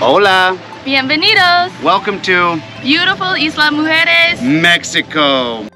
Hola. Bienvenidos. Welcome to Beautiful Isla Mujeres. Mexico.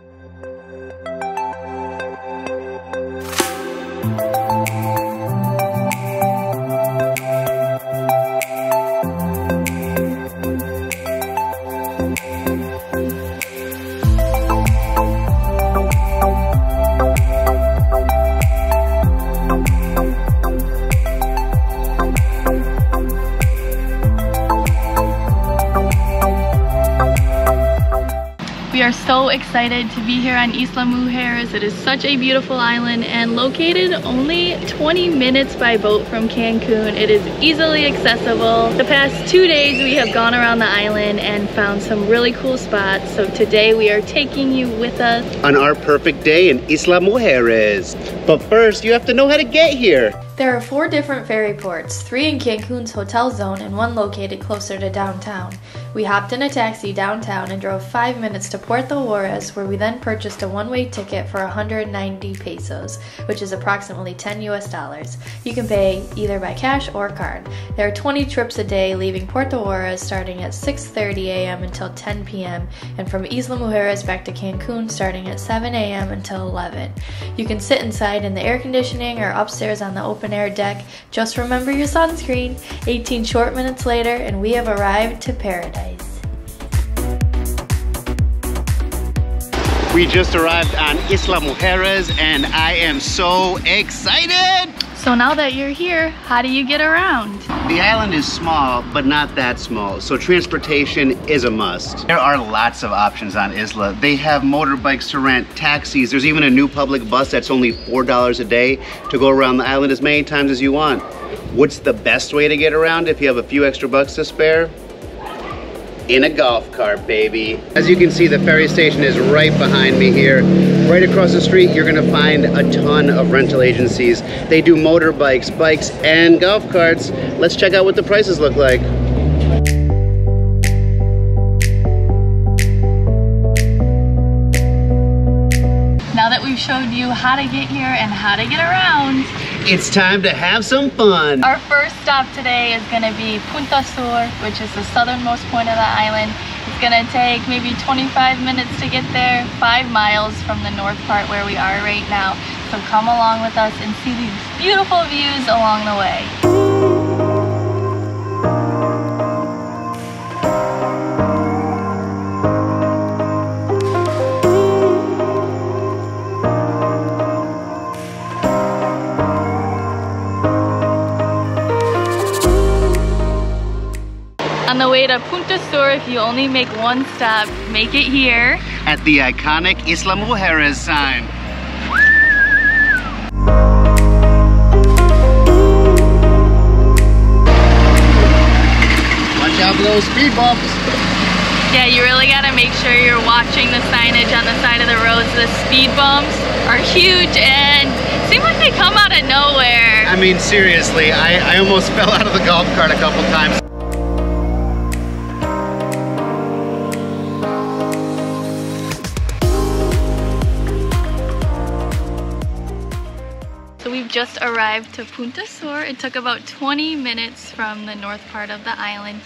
So excited to be here on Isla Mujeres. It is such a beautiful island and located only 20 minutes by boat from Cancun. It is easily accessible. The past two days we have gone around the island and found some really cool spots. So today we are taking you with us. On our perfect day in Isla Mujeres. But first, you have to know how to get here. There are four different ferry ports, three in Cancun's hotel zone and one located closer to downtown. We hopped in a taxi downtown and drove five minutes to Puerto Juarez, where we then purchased a one way ticket for 190 pesos, which is approximately 10 US dollars. You can pay either by cash or card. There are 20 trips a day leaving Puerto Juarez starting at 6:30 a.m. until 10 p.m. and from Isla Mujeres back to Cancun starting at 7 a.m. until 11. You can sit inside in the air conditioning or upstairs on the open air deck. Just remember your sunscreen. 18 short minutes later and we have arrived to paradise. We just arrived on Isla Mujeres and I am so excited! So now that you're here, how do you get around? The island is small, but not that small, so transportation is a must. There are lots of options on Isla. They have motorbikes to rent, taxis, there's even a new public bus that's only $4 a day to go around the island as many times as you want. What's the best way to get around if you have a few extra bucks to spare? In a golf cart, baby. As you can see, the ferry station is right behind me here. Right across the street, you're gonna find a ton of rental agencies. They do motorbikes, bikes, and golf carts. Let's check out what the prices look like. Now that we've showed you how to get here and how to get around, It's time to have some fun. Our first stop today is going to be Punta Sur, which is the southernmost point of the island. It's going to take maybe 25 minutes to get there, five miles from the north part where we are right now. So come along with us and see these beautiful views along the way. Way to Punta Sur, if you only make one stop, make it here. At the iconic Isla Mujeres sign. Watch out for those speed bumps. Yeah, you really gotta make sure you're watching the signage on the side of the roads. The speed bumps are huge and seem like they come out of nowhere. I mean, seriously, I, I almost fell out of the golf cart a couple times. Just arrived to Punta Sur. It took about 20 minutes from the north part of the island.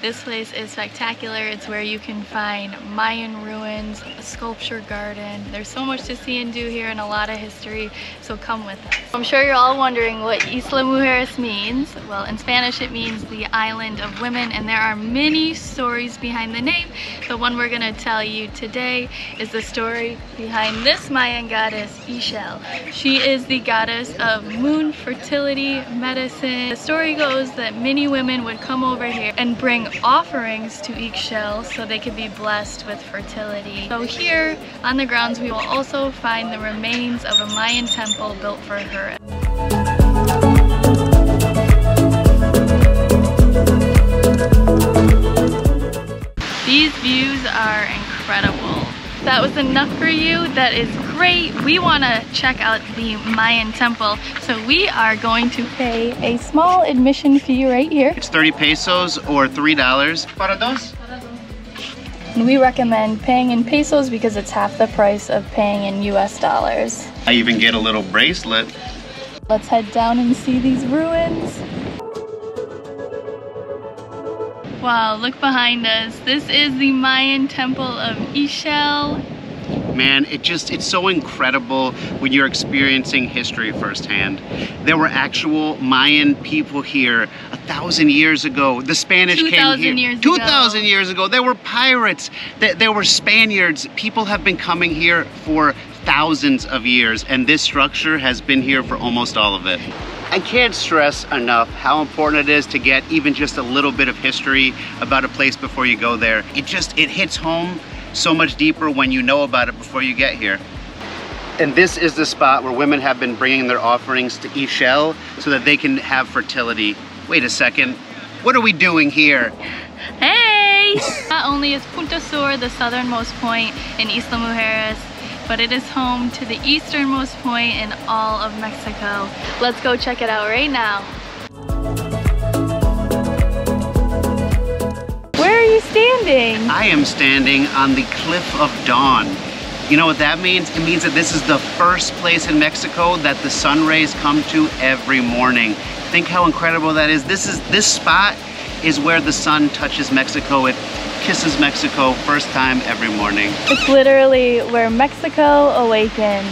This place is spectacular. It's where you can find Mayan ruins, a sculpture garden. There's so much to see and do here and a lot of history, so come with us. I'm sure you're all wondering what Isla Mujeres means. Well, in Spanish it means the island of women and there are many stories behind the name. The one we're gonna tell you today is the story behind this Mayan goddess, Ixchel. She is the goddess of moon, fertility, medicine. The story goes that many women would come over here and bring offerings to Ixchel so they could be blessed with fertility. So here on the grounds we will also find the remains of a Mayan temple built for her. These views are incredible. That was enough for you, that is great. We want to check out the Mayan temple, so we are going to pay a small admission fee right here. It's 30 pesos or $3. Para dos? And we recommend paying in pesos because it's half the price of paying in US dollars. I even get a little bracelet. Let's head down and see these ruins. Wow, look behind us. This is the Mayan temple of Ixchel. Man, it just, it's so incredible when you're experiencing history firsthand. There were actual Mayan people here a thousand years ago. The Spanish came 2,000 here. years 2,000 ago. years ago. There were pirates. There, there were Spaniards. People have been coming here for thousands of years, and this structure has been here for almost all of it. I can't stress enough how important it is to get even just a little bit of history about a place before you go there. It just, it hits home so much deeper when you know about it before you get here. And this is the spot where women have been bringing their offerings to Ixchel so that they can have fertility. Wait a second, what are we doing here? Hey! Not only is Punta Sur the southernmost point in Isla Mujeres, but it is home to the easternmost point in all of Mexico. Let's go check it out right now. You standing? I am standing on the Cliff of Dawn. You know what that means? It means that this is the first place in Mexico that the sun rays come to every morning. Think how incredible that is. This is this spot is where the sun touches Mexico. It kisses Mexico first time every morning. It's literally where Mexico awakens.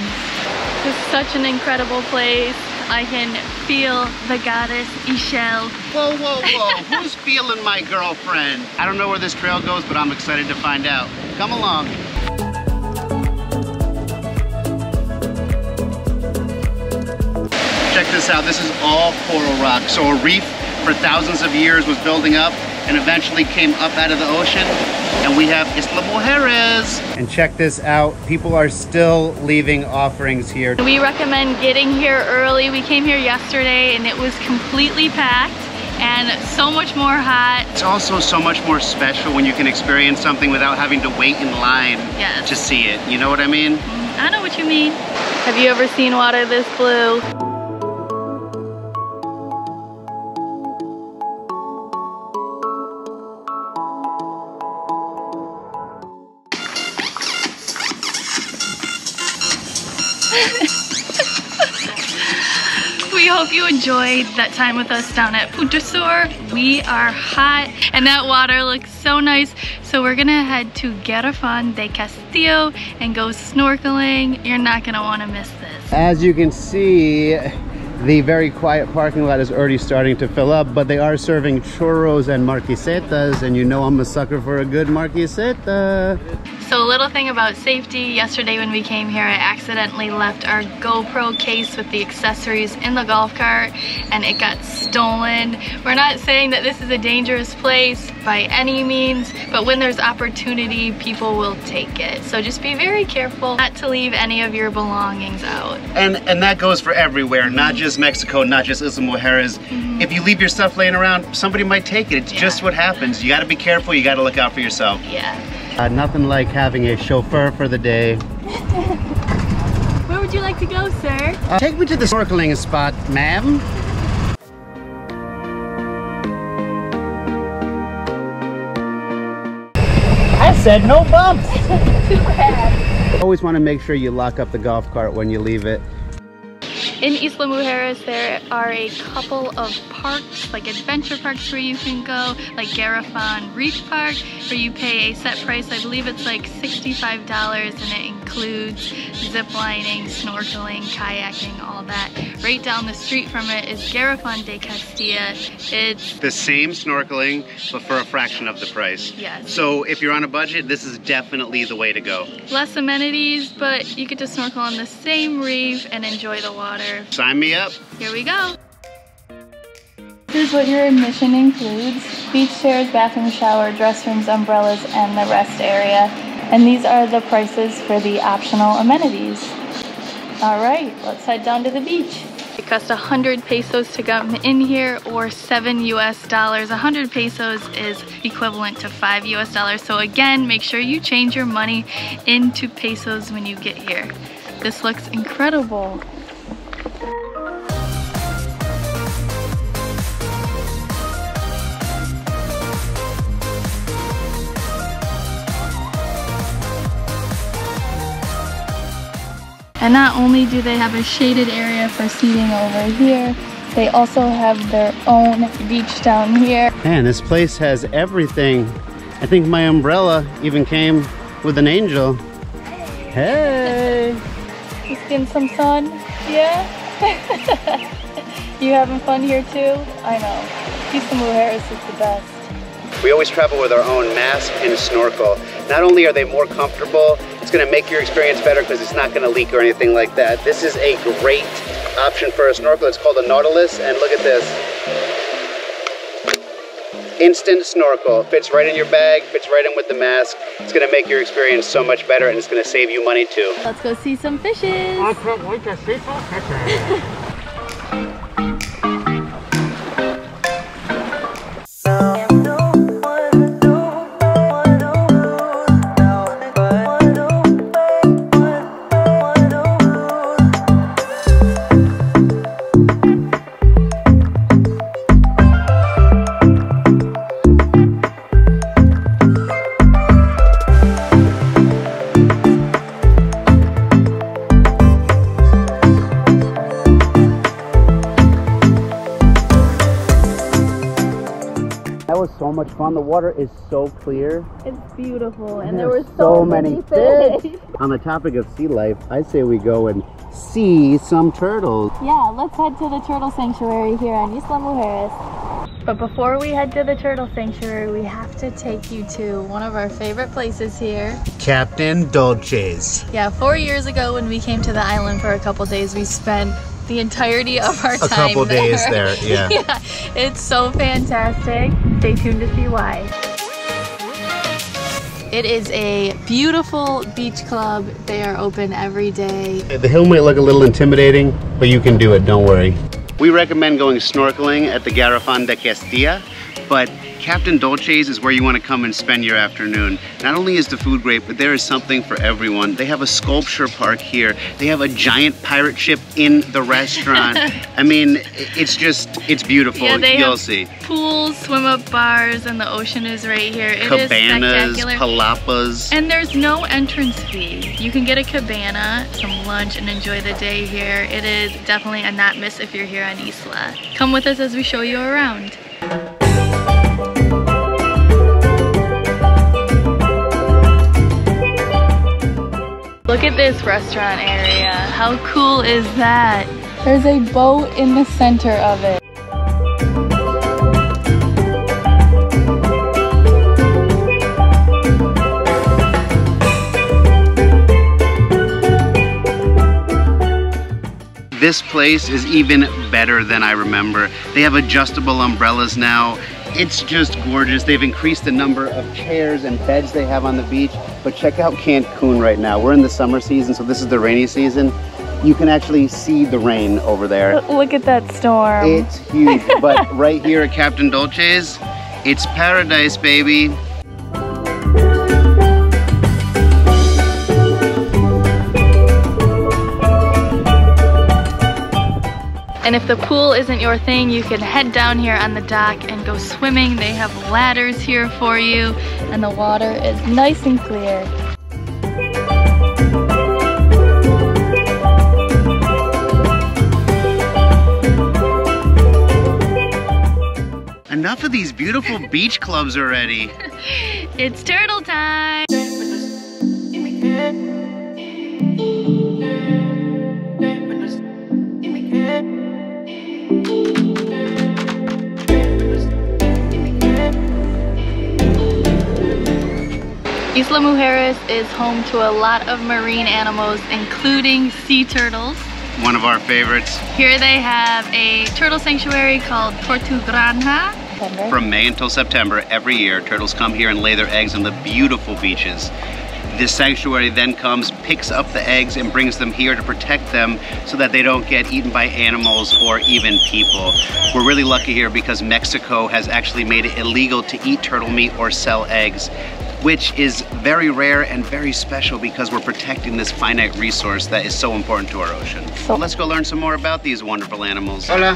This is such an incredible place. I can feel the goddess Ixchel. Whoa, whoa, whoa. Who's feeling my girlfriend? I don't know where this trail goes, but I'm excited to find out. Come along. Check this out. This is all coral rock. So a reef for thousands of years was building up and eventually came up out of the ocean. And we have Isla Mujeres. And check this out. People are still leaving offerings here. We recommend getting here early. We came here yesterday and it was completely packed and so much more hot. It's also so much more special when you can experience something without having to wait in line Yes. to see it. You know what I mean? Mm, I know what you mean. Have you ever seen water this blue? We hope you enjoyed that time with us down at Punta Sur. We are hot and that water looks so nice. So we're gonna head to Garrafon de Castilla and go snorkeling. You're not gonna wanna miss this. As you can see, the very quiet parking lot is already starting to fill up, but they are serving churros and marquisetas, and you know I'm a sucker for a good marquiseta. So a little thing about safety, yesterday when we came here, I accidentally left our GoPro case with the accessories in the golf cart and it got stolen. We're not saying that this is a dangerous place by any means, but when there's opportunity, people will take it. So just be very careful not to leave any of your belongings out. And and that goes for everywhere, not mm-hmm. just Mexico, not just Isla Mujeres. Mm-hmm. If you leave your stuff laying around, somebody might take it. It's Yeah. just what happens. You gotta be careful, you gotta look out for yourself. Yeah. Uh, nothing like having a chauffeur for the day. Where would you like to go, sir? Uh, take me to the snorkeling spot, ma'am. I said no bumps. Always want to make sure you lock up the golf cart when you leave it. In Isla Mujeres, there are a couple of parks, like adventure parks where you can go, like Garrafon Reef Park, where you pay a set price. I believe it's like $65 and it includes zip lining, snorkeling, kayaking, all that. Right down the street from it is Garrafon de Castilla. It's, The same snorkeling, but for a fraction of the price. yes, So if you're on a budget, this is definitely the way to go. less amenities, but you get to snorkel on the same reef and enjoy the water. Sign me up. Here we go. Here's what your admission includes. Beach chairs, bathroom, shower, dress rooms, umbrellas, and the rest area. And these are the prices for the optional amenities. All right, let's head down to the beach. It costs 100 pesos to come in here or 7 US dollars. 100 pesos is equivalent to 5 US dollars. So again, make sure you change your money into pesos when you get here. This looks incredible. And not only do they have a shaded area for seating over here, They also have their own beach down here. Man, this place has everything. I think my umbrella even came with an angel. Hey! Just getting some sun. Yeah? you having fun here too? I know. Isla Mujeres is the best. We always travel with our own mask and snorkel. Not only are they more comfortable, it's gonna make your experience better because it's not gonna leak or anything like that. This is a great option for a snorkel. It's called a Nautilus, and look at this. Instant snorkel. Fits right in your bag, fits right in with the mask. It's gonna make your experience so much better and it's gonna save you money too. Let's go see some fishes. I can't wait to see some fishes. much fun. The water is so clear. It's beautiful and And there were so, so many, many fish. On the topic of sea life, I say we go and see some turtles. Yeah, let's head to the turtle sanctuary here on Isla Mujeres. But before we head to the turtle sanctuary, we have to take you to one of our favorite places here. Captain Dulche's. Yeah, four years ago when we came to the island for a couple days, we spent the entirety of our time. A time couple days there, yeah. yeah, it's so fantastic. Stay tuned to see why. It is a beautiful beach club. They are open every day. The hill might look a little intimidating, but you can do it, don't worry. We recommend going snorkeling at the Garrafon de Castilla, but Captain Dulche's is where you want to come and spend your afternoon. Not only is the food great, but there is something for everyone. They have a sculpture park here. They have a giant pirate ship in the restaurant. I mean, it's just, it's beautiful. Yeah, they You'll have see. pools, swim up bars, and the ocean is right here. It Cabanas, palapas. And there's no entrance fee. You can get a cabana, some lunch, and enjoy the day here. It is definitely a not miss if you're here on Isla. Come with us as we show you around. Look at this restaurant area. How cool is that? There's a boat in the center of it. This place is even better than I remember. They have adjustable umbrellas now. It's just gorgeous. They've increased the number of chairs and beds they have on the beach. But check out Cancun right now. We're in the summer season, so this is the rainy season. You can actually see the rain over there. Look at that storm. It's huge. but right here at Captain Dulche's, it's paradise, baby. And if the pool isn't your thing, you can head down here on the dock and go swimming. They have ladders here for you, and the water is nice and clear. Enough of these beautiful beach clubs already. It's turtle time! Isla Mujeres is home to a lot of marine animals, including sea turtles. One of our favorites. Here they have a turtle sanctuary called Tortugranja. From May until September every year, turtles come here and lay their eggs on the beautiful beaches. This sanctuary then comes, picks up the eggs, and brings them here to protect them so that they don't get eaten by animals or even people. We're really lucky here because Mexico has actually made it illegal to eat turtle meat or sell eggs, which is very rare and very special because we're protecting this finite resource that is so important to our ocean. So let's go learn some more about these wonderful animals. Hola.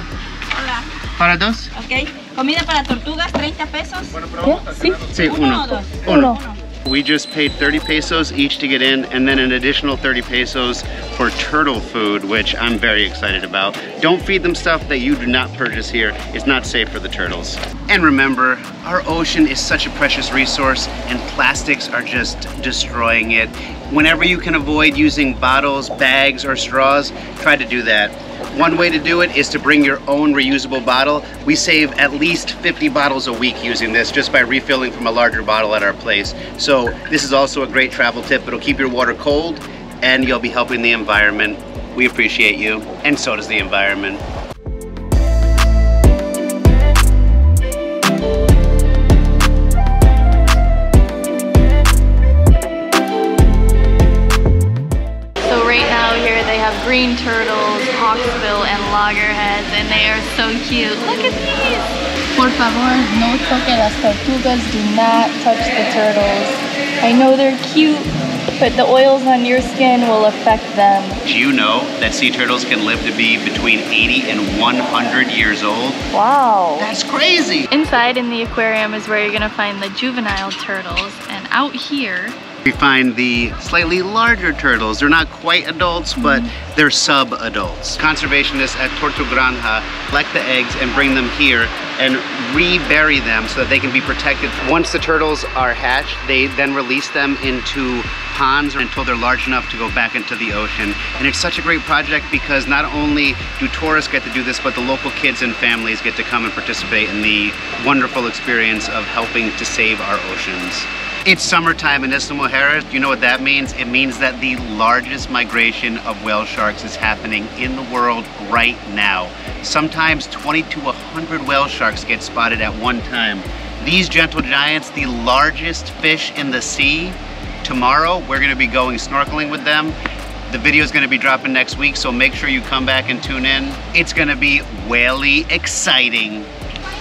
Hola, Para dos? ok. Comida para tortugas, 30 pesos. ¿Qué? Sí. Sí, ¿Uno o dos? Uno. Uno. We just paid 30 pesos each to get in and then an additional 30 pesos for turtle food, which I'm very excited about. Don't feed them stuff that you do not purchase here. It's not safe for the turtles. And remember, our ocean is such a precious resource and plastics are just destroying it. Whenever you can avoid using bottles, bags, or straws, try to do that. One way to do it is to bring your own reusable bottle. We save at least 50 bottles a week using this just by refilling from a larger bottle at our place. So this is also a great travel tip. It'll keep your water cold and you'll be helping the environment. We appreciate you and so does the environment. So right now here they have green and loggerheads, and they are so cute. Look at these! Por favor, no toque las tortugas. Do not touch the turtles. I know they're cute, but the oils on your skin will affect them. Do you know that sea turtles can live to be between 80 and 100 years old? Wow. That's crazy! Inside in the aquarium is where you're gonna find the juvenile turtles, and out here We find the slightly larger turtles. They're not quite adults, but mm-hmm. they're sub-adults. Conservationists at Tortugranja collect the eggs and bring them here and rebury them so that they can be protected. Once the turtles are hatched, they then release them into ponds until they're large enough to go back into the ocean. And it's such a great project because not only do tourists get to do this, but the local kids and families get to come and participate in the wonderful experience of helping to save our oceans. It's summertime in Isla Mujeres. You know what that means? It means that the largest migration of whale sharks is happening in the world right now. Sometimes 20 to 100 whale sharks get spotted at one time. These gentle giants, the largest fish in the sea, tomorrow we're gonna be going snorkeling with them. The video is gonna be dropping next week, so make sure you come back and tune in. It's gonna be whaley exciting.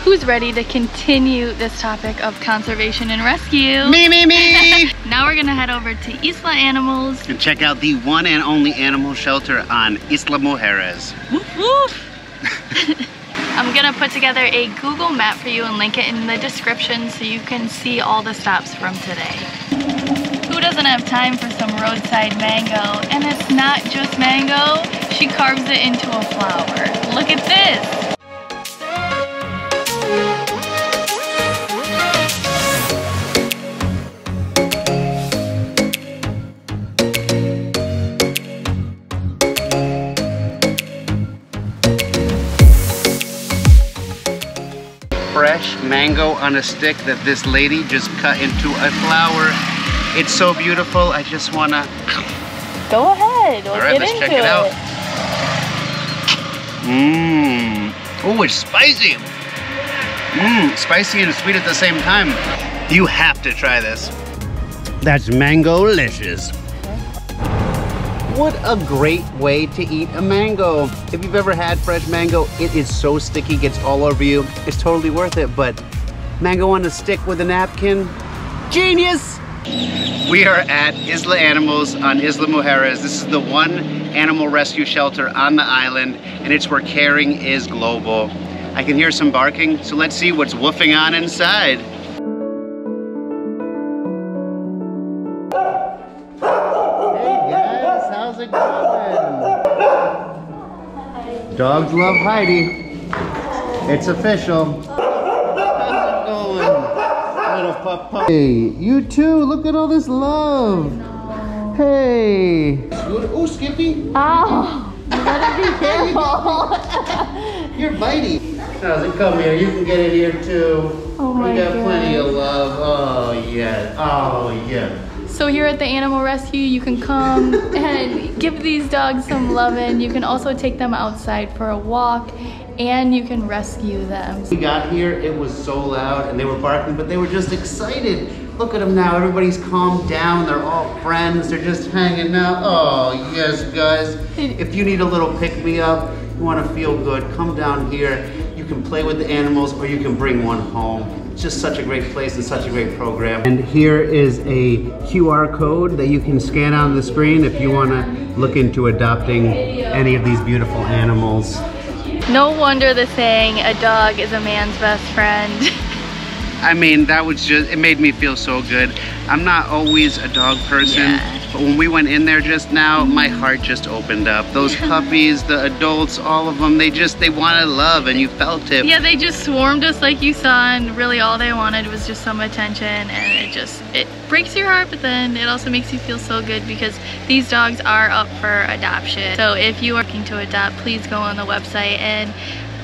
Who's ready to continue this topic of conservation and rescue. Me, me, me! Now we're gonna head over to Isla Animals. and check out the one and only animal shelter on Isla Mujeres. Woof woof. I'm gonna put together a Google map for you and link it in the description so you can see all the stops from today. Who doesn't have time for some roadside mango? And it's not just mango, she carves it into a flower. Look at this. Mango on a stick that this lady just cut into a flower. It's so beautiful, I just wanna... Go ahead, we'll All right, get let's into check it out. Mmm. Oh, it's spicy. Mmm, spicy and sweet at the same time. You have to try this. That's mango-licious. What a great way to eat a mango. If you've ever had fresh mango, it is so sticky, gets all over you. It's totally worth it, but mango on a stick with a napkin, genius! We are at Isla Animals on Isla Mujeres. This is the one animal rescue shelter on the island, and it's where caring is global. I can hear some barking, so let's see what's woofing on inside. Dogs love Heidi. It's official. How's it going? Little pup pup. Hey, you too. Look at all this love. Hey. Oh, Skippy. Oh, you better be careful. You're bitey. How's it come here? You can get in here too. Oh my We got plenty of love. Oh yeah. Oh yeah. So here at the Animal Rescue, you can come and give these dogs some loving. You can also take them outside for a walk and you can rescue them. We got here, it was so loud and they were barking, but they were just excited. Look at them now, everybody's calmed down, they're all friends, they're just hanging out. Oh, yes, guys. If you need a little pick me up, you want to feel good, come down here. You can play with the animals or you can bring one home. Just such a great place and such a great program. And here is a QR code that you can scan on the screen if you want to look into adopting any of these beautiful animals. No wonder the saying, a dog is a man's best friend. I mean, that was just, it made me feel so good. I'm not always a dog person, Yeah. but when we went in there just now, my heart just opened up. Those puppies, the adults, all of them, they just, they wanted love and you felt it. Yeah, they just swarmed us like you saw, and really all they wanted was just some attention, and it just, it breaks your heart, but then it also makes you feel so good because these dogs are up for adoption. So if you are looking to adopt, please go on the website and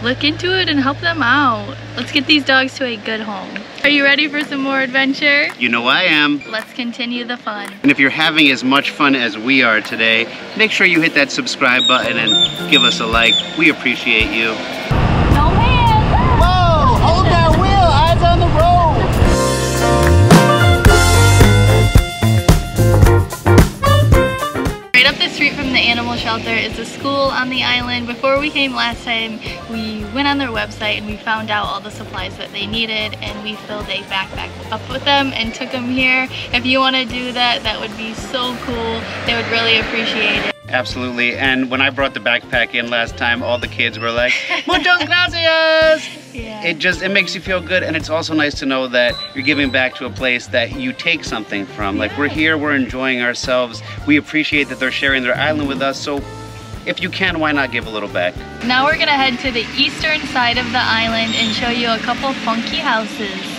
look into it and help them out. Let's get these dogs to a good home. Are you ready for some more adventure? You know I am. Let's continue the fun. And if you're having as much fun as we are today, make sure you hit that subscribe button and give us a like. We appreciate you. Right up the street from the animal shelter is a school on the island. Before we came last time, we went on their website and we found out all the supplies that they needed and we filled a backpack up with them and took them here. If you want to do that, that would be so cool. They would really appreciate it. Absolutely. And when I brought the backpack in last time, all the kids were like, Muchas gracias! Yeah. It just, it makes you feel good. And it's also nice to know that you're giving back to a place that you take something from. Like we're here, we're enjoying ourselves. We appreciate that they're sharing their island with us. So if you can, why not give a little back? Now we're gonna head to the eastern side of the island and show you a couple funky houses.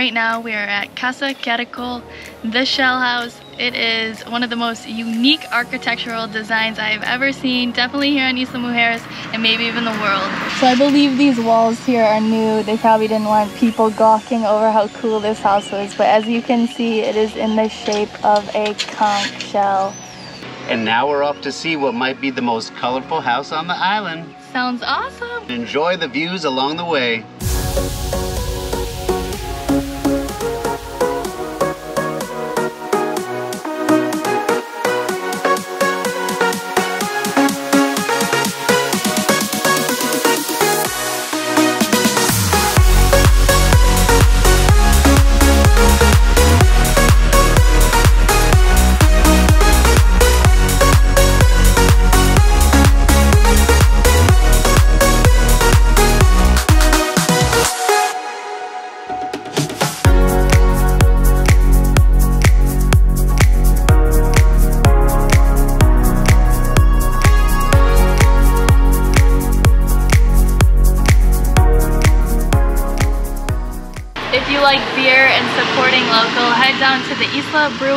Right now we are at Casa Caracol, the shell house. It is one of the most unique architectural designs I have ever seen, definitely here in Isla Mujeres and maybe even the world. So I believe these walls here are new. They probably didn't want people gawking over how cool this house was, but as you can see, it is in the shape of a conch shell. And now we're off to see what might be the most colorful house on the island. Sounds awesome. Enjoy the views along the way.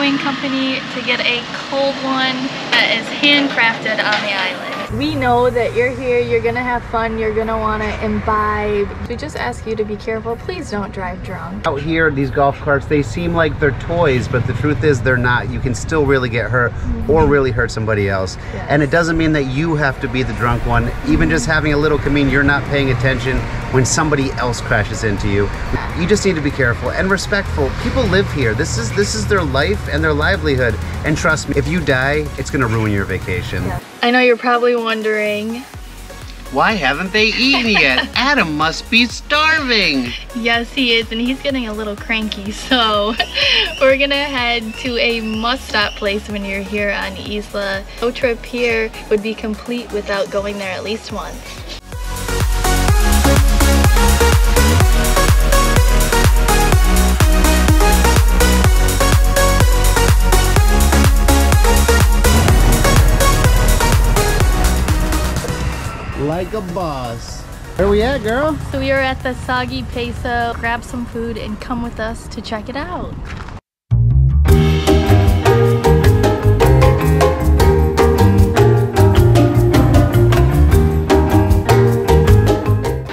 Brewing Company to get a cold one that is handcrafted on the island. We know that you're here, you're gonna have fun, you're gonna wanna imbibe. We just ask you to be careful. Please don't drive drunk. Out here, these golf carts, they seem like they're toys, but the truth is they're not. You can still really get hurt or mm-hmm. really hurt somebody else. Yes. And it doesn't mean that you have to be the drunk one. Even mm-hmm. just having a little can mean you're not paying attention when somebody else crashes into you. You just need to be careful and respectful. People live here. This is this is their life and their livelihood. And trust me, if you die, it's gonna ruin your vacation. I know you're probably wondering, Why haven't they eaten yet? Adam must be starving. yes he is and he's getting a little cranky so we're gonna head to a must stop place when you're here on Isla. No trip here would be complete without going there at least once. Like a boss. Where we at, girl? So we are at the Soggy Peso. Grab some food and come with us to check it out.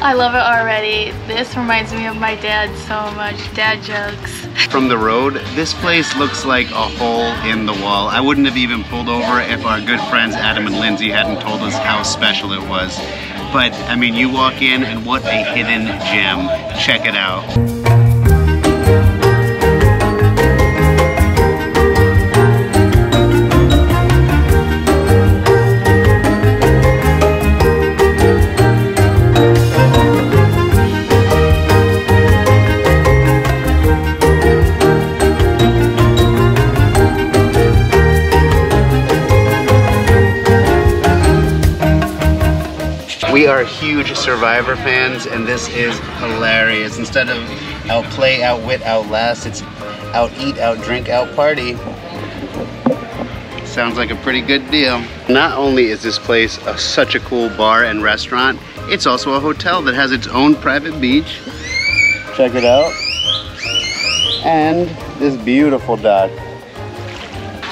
I love it already. This reminds me of my dad so much. Dad jokes. From the road, this place looks like a hole in the wall. I wouldn't have even pulled over if our good friends Adam and Lindsay hadn't told us how special it was. But I mean, you walk in and what a hidden gem. Check it out. Are huge Survivor fans, and this is hilarious. Instead of outplay, outwit, outlast, it's out eat, out drink, out party. Sounds like a pretty good deal. Not only is this place a, such a cool bar and restaurant, it's also a hotel that has its own private beach. Check it out. And this beautiful dock.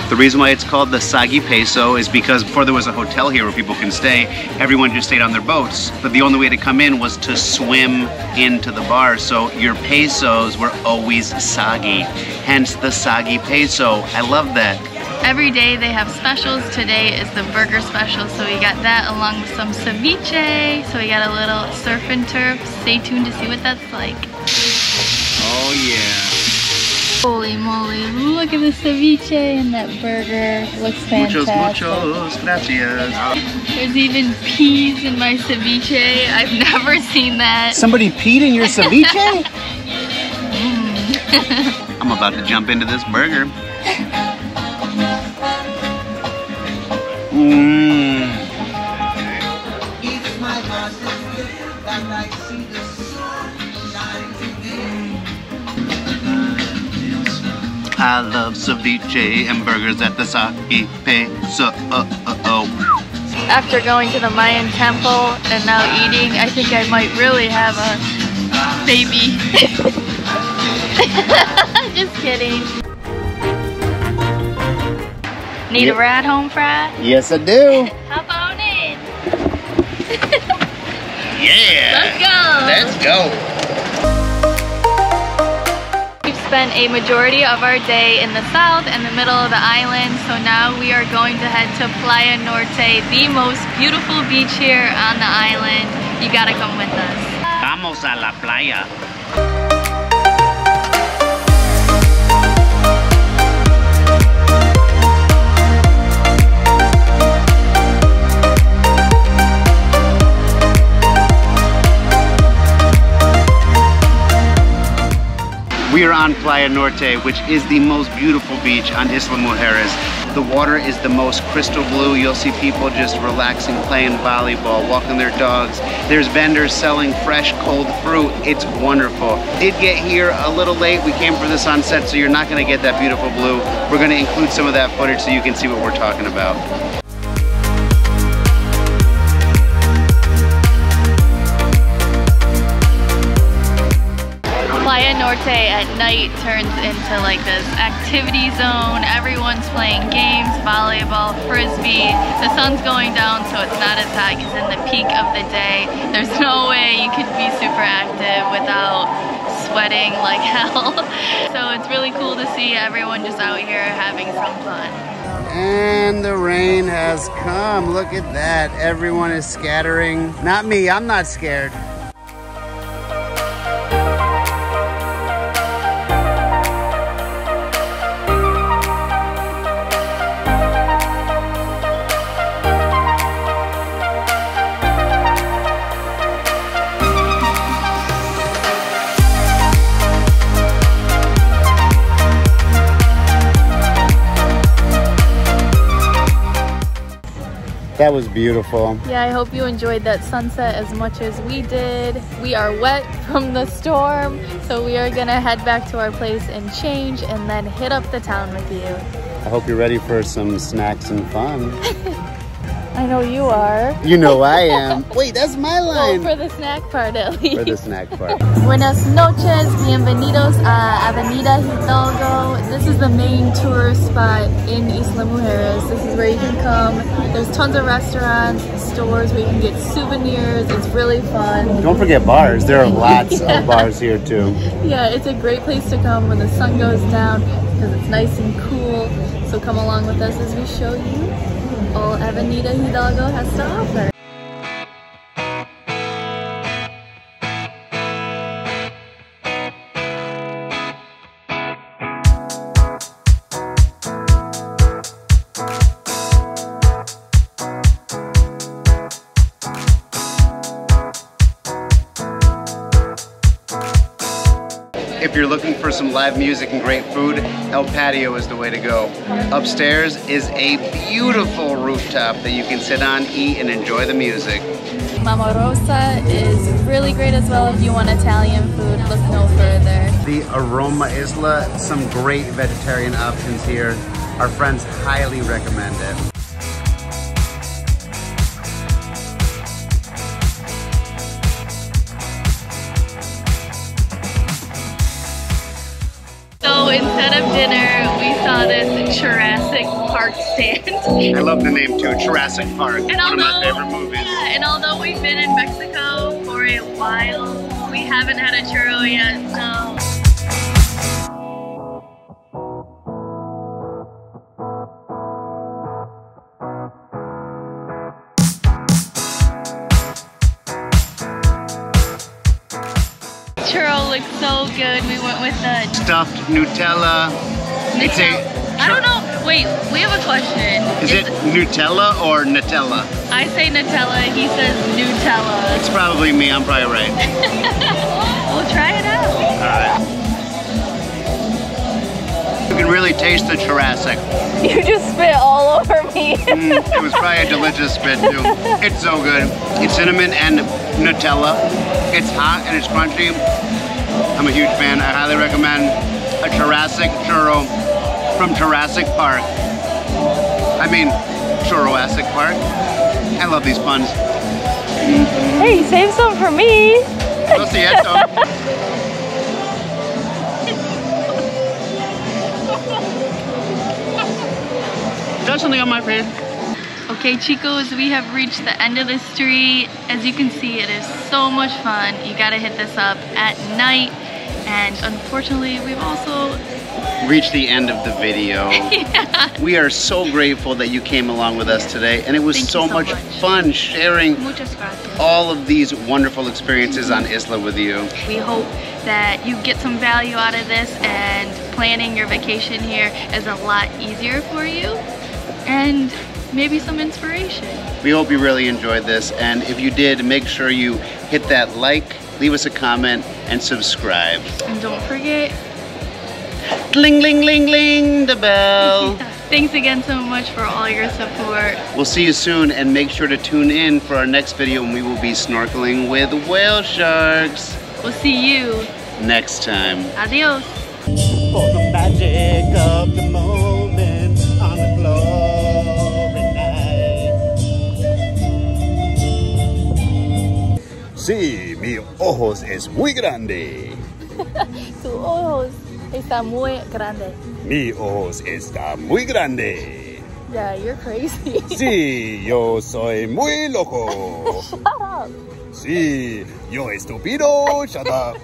The reason why it's called the Soggy Peso is because before there was a hotel here where people can stay, everyone just stayed on their boats. But the only way to come in was to swim into the bar. So your pesos were always soggy, hence the Soggy Peso. I love that. Every day they have specials. Today is the burger special, so we got that along with some ceviche. So we got a little surf and turf. Stay tuned to see what that's like. Oh yeah. Holy moly, look at the ceviche and that burger. Looks fantastic. Muchos, muchos gracias. There's even peas in my ceviche. I've never seen that. Somebody peed in your ceviche? I'm about to jump into this burger. Mmm. I love ceviche and burgers at the Soggy Peso. Uh, uh, oh. After going to the Mayan temple and now eating, I think I might really have a baby. Just kidding. Need Yep. a ride home, Fry? Yes, I do. Hop on in. Yeah. Let's go. Let's go. Spent a majority of our day in the south and the middle of the island, so now we are going to head to Playa Norte, the most beautiful beach here on the island. You gotta come with us. Vamos a la playa. We are on Playa Norte, which is the most beautiful beach on Isla Mujeres. The water is the most crystal blue. You'll see people just relaxing, playing volleyball, walking their dogs. There's vendors selling fresh, cold fruit. It's wonderful. Did get here a little late. We came for the sunset, so you're not gonna get that beautiful blue. We're gonna include some of that footage so you can see what we're talking about. Norte at night turns into like this activity zone. Everyone's playing games, volleyball, frisbee. The sun's going down so it's not as hot because in the peak of the day, there's no way you could be super active without sweating like hell. So it's really cool to see everyone just out here having some fun. And the rain has come. Look at that. Everyone is scattering. Not me, I'm not scared. That was beautiful. Yeah, I hope you enjoyed that sunset as much as we did. We are wet from the storm, so we are gonna head back to our place and change and then hit up the town with you. I hope you're ready for some snacks and fun. I know you are. You know I am. Wait, that's my Well, line. for the snack part at least. For the snack part. Buenas noches, bienvenidos a Avenida Hidalgo. This is the main tourist spot in Isla Mujeres. This is where you can come. There's tons of restaurants, stores where you can get souvenirs. It's really fun. Don't forget bars. There are lots Yeah. of bars here too. Yeah, it's a great place to come when the sun goes down because it's nice and cool. So come along with us as we show you all Avenida Hidalgo has to offer. You're looking for some live music and great food, El Patio is the way to go. Upstairs is a beautiful rooftop that you can sit on, eat, and enjoy the music. Mama Rosa is really great as well if you want Italian food. Look no further. The Aroma Isla, some great vegetarian options here. Our friends highly recommend it. Dinner, we saw this Jurassic Park stand. I love the name too, Jurassic Park. And one of my although- favorite movies. Yeah, and although we've been in Mexico for a while, we haven't had a churro yet, so Stuffed Nutella. It's a. I don't know. Wait, we have a question. Is it Nutella or Nutella? I say Nutella, he says Nutella. It's probably me, I'm probably right. We'll try it out. Alright. You can really taste the Jurassic. You just spit all over me. Mm, it was probably a delicious spit too. It's so good. It's cinnamon and Nutella. It's hot and it's crunchy. I'm a huge fan. I highly recommend a Jurassic churro from Jurassic Park. I mean, Jurassic Park. I love these puns. hey, save some for me. Lo siento. Got something on my page. Okay, chicos, we have reached the end of the street. As you can see, it is so much fun. You gotta hit this up at night. And unfortunately, we've also Reached the end of the video. We are so grateful that you came along with us today, and it was so, so much, much. fun sharing all of these wonderful experiences on Isla with you. We hope that you get some value out of this and planning your vacation here is a lot easier for you and maybe some inspiration. We hope you really enjoyed this, and if you did, make sure you hit that like, leave us a comment, and subscribe. And don't forget, Ling, ling, ling, ling, the bell. thanks again so much for all your support. We'll see you soon, and make sure to tune in for our next video when we will be snorkeling with whale sharks We'll see you. next time. Adios. Sí, mi ojos es muy grande. Tu ojos está muy grande. Mi ojos está muy grande. Yeah, you're crazy. Sí, yo soy muy loco. Shut up. Sí, yo estúpido. Shut up.